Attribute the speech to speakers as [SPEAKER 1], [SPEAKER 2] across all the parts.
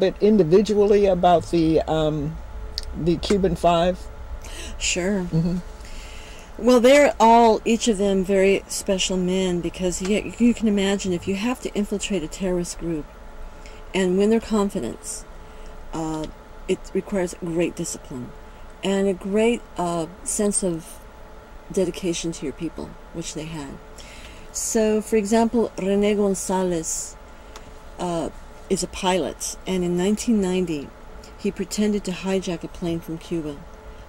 [SPEAKER 1] bit individually about the um, the Cuban Five?
[SPEAKER 2] Sure. Mm-hmm. Well, they're all, each of them, very special men because you, you can imagine if you have to infiltrate a terrorist group and win their confidence, uh, it requires great discipline and a great uh, sense of dedication to your people, which they had. So, for example, Rene Gonzalez uh, is a pilot, and in 1990, he pretended to hijack a plane from Cuba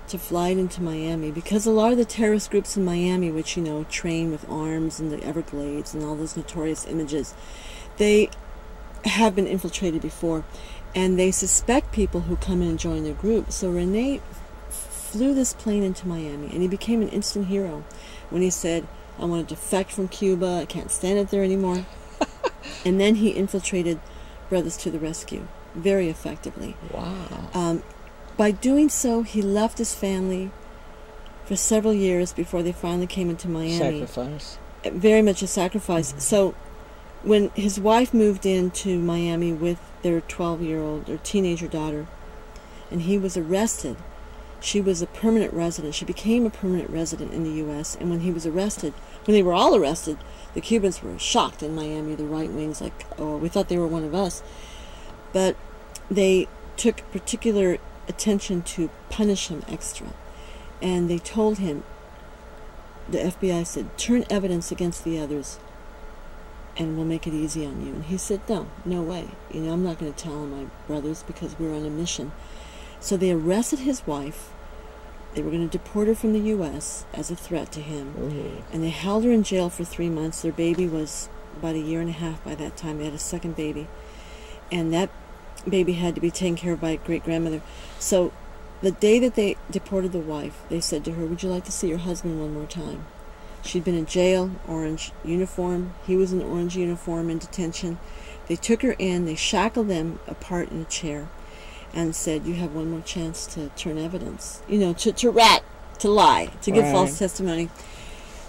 [SPEAKER 2] to fly it into Miami because a lot of the terrorist groups in Miami, which you know train with arms in the Everglades and all those notorious images, they have been infiltrated before, and they suspect people who come in and join their group. So Rene flew this plane into Miami, and he became an instant hero when he said, "I want to defect from Cuba. I can't stand it there anymore." and then he infiltrated Brothers to the Rescue very effectively.
[SPEAKER 1] Wow.
[SPEAKER 2] Um, by doing so, he left his family for several years before they finally came into Miami.
[SPEAKER 1] Sacrifice.
[SPEAKER 2] Very much a sacrifice. Mm-hmm. So, when his wife moved into Miami with their 12 year old or teenager daughter, and he was arrested, she was a permanent resident. She became a permanent resident in the U.S. And when he was arrested, when they were all arrested, the Cubans were shocked in Miami. The right wings, like, oh, we thought they were one of us. But they took particular attention to punish him extra. And they told him, the FBI said, turn evidence against the others and we'll make it easy on you. And he said, no, no way. You know, I'm not going to tell on my brothers because we're on a mission. So they arrested his wife. They were going to deport her from the U.S. as a threat to him. Mm-hmm. And they held her in jail for three months. Their baby was about a year and a half by that time. They had a second baby. And that baby had to be taken care of by a great grandmother. So the day that they deported the wife, they said to her, Would you like to see your husband one more time? She'd been in jail, orange uniform. He was in orange uniform in detention. They took her in, they shackled them apart in a chair, and said, You have one more chance to turn evidence. You know, to, to rat, to lie, to give right. false testimony.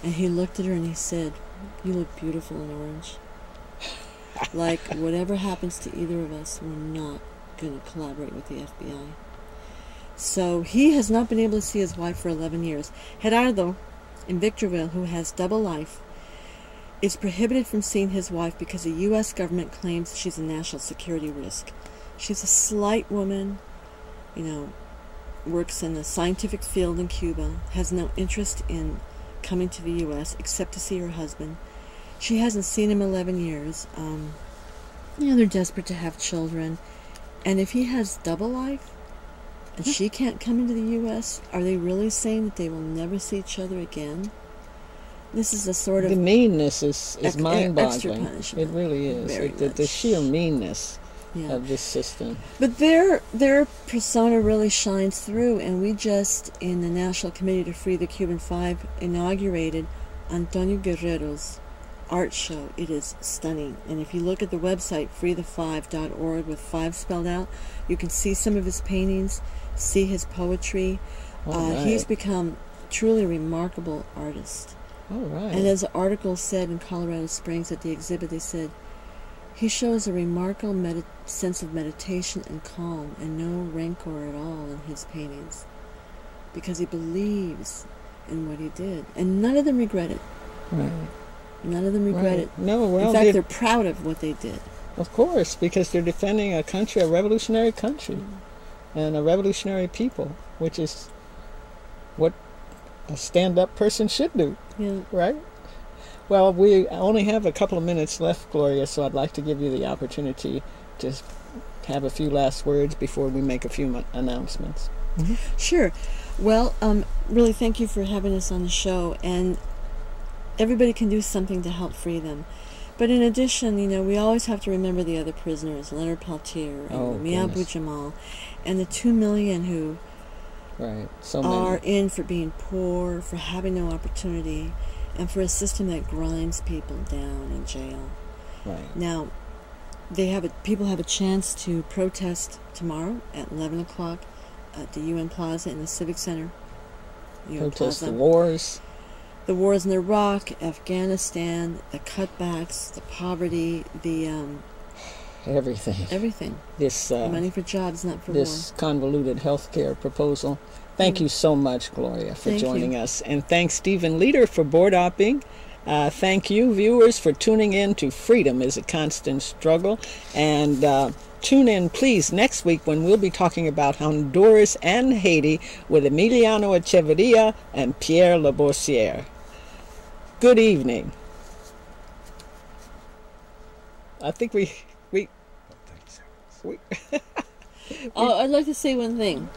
[SPEAKER 2] And he looked at her and he said, You look beautiful in orange like, whatever happens to either of us, we're not going to collaborate with the FBI. So he has not been able to see his wife for 11 years. Gerardo, in Victorville, who has double life, is prohibited from seeing his wife because the U.S. government claims she's a national security risk. She's a slight woman, you know, works in the scientific field in Cuba, has no interest in coming to the U.S. except to see her husband she hasn't seen him 11 years. Um, you know, they're desperate to have children. And if he has double life and she can't come into the U.S., are they really saying that they will never see each other again? This is a sort of
[SPEAKER 1] the meanness is, is mind-boggling. It really is. It, the, the, sheer meanness yeah. of this system.
[SPEAKER 2] But their their persona really shines through, and we just in the National Committee to Free the Cuban Five inaugurated Antonio Guerrero's art show. It is stunning. And if you look at the website, freethefive.org with five spelled out, you can see some of his paintings, see his poetry. Uh, right. He's become truly a remarkable artist.
[SPEAKER 1] All right.
[SPEAKER 2] And as the article said in Colorado Springs at the exhibit, they said, he shows a remarkable med- sense of meditation and calm and no rancor at all in his paintings because he believes in what he did. And none of them regret it.
[SPEAKER 1] Right.
[SPEAKER 2] None of them regret right. it.
[SPEAKER 1] No, well,
[SPEAKER 2] in fact, they're proud of what they did.
[SPEAKER 1] Of course, because they're defending a country, a revolutionary country, mm-hmm. and a revolutionary people, which is what a stand-up person should do.
[SPEAKER 2] Yeah.
[SPEAKER 1] Right. Well, we only have a couple of minutes left, Gloria, so I'd like to give you the opportunity to have a few last words before we make a few announcements.
[SPEAKER 2] Mm-hmm. Sure. Well, um, really, thank you for having us on the show. And everybody can do something to help free them. But in addition, you know, we always have to remember the other prisoners, Leonard Peltier and oh, Mumia Abu-Jamal, and the two million who
[SPEAKER 1] right. so
[SPEAKER 2] are in for being poor, for having no opportunity, and for a system that grinds people down in jail.
[SPEAKER 1] Right.
[SPEAKER 2] Now, they have a, people have a chance to protest tomorrow at 11 o'clock at the UN Plaza in the Civic Center.
[SPEAKER 1] UN protest Plaza. the wars
[SPEAKER 2] the wars in Iraq, Afghanistan, the cutbacks, the poverty, the um,
[SPEAKER 1] everything.
[SPEAKER 2] everything.
[SPEAKER 1] This uh,
[SPEAKER 2] Money for jobs, not for
[SPEAKER 1] this convoluted health care proposal. Thank
[SPEAKER 2] Mm.
[SPEAKER 1] you so much, Gloria, for
[SPEAKER 2] Thank you.
[SPEAKER 1] joining us. And thanks, Stephen Leader, for board opping. Uh, thank you, viewers, for tuning in to Freedom is a Constant Struggle. And uh, tune in, please, next week when we'll be talking about Honduras and Haiti with Emiliano Echeverria and Pierre Labossiere. Good evening. I think we we we
[SPEAKER 2] war. Oh, I'd like to say one thing.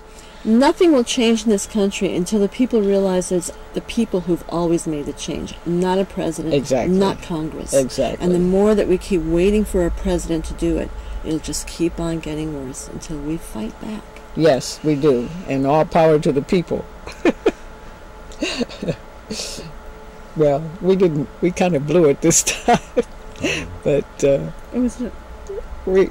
[SPEAKER 2] Nothing will change in this country until the people realize it's the people who've always made the change, not a president,
[SPEAKER 1] Exactly.
[SPEAKER 2] not Congress.
[SPEAKER 1] exactly.
[SPEAKER 2] And the more that we keep waiting for a president to do it, it'll just keep on getting worse until we fight back.
[SPEAKER 1] Yes, we do. And all power to the people. well, we didn't, we kind of blew it this time. but uh,
[SPEAKER 2] It was
[SPEAKER 1] we,